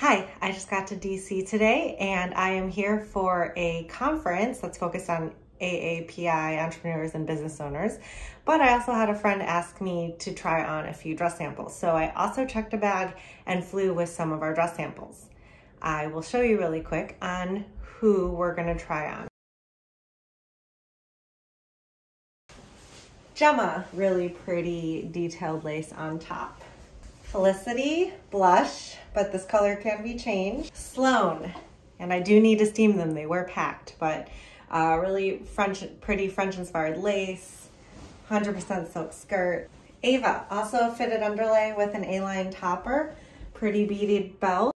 Hi, I just got to DC today and I am here for a conference that's focused on AAPI entrepreneurs and business owners. But I also had a friend ask me to try on a few dress samples. So I also checked a bag and flew with some of our dress samples. I will show you really quick on who we're gonna try on. Gemma, really pretty detailed lace on top. Felicity, blush, but this color can be changed. Sloan, and I do need to steam them, they were packed, but uh, really French, pretty French inspired lace, 100% silk skirt. Ava, also a fitted underlay with an A-line topper, pretty beaded belt.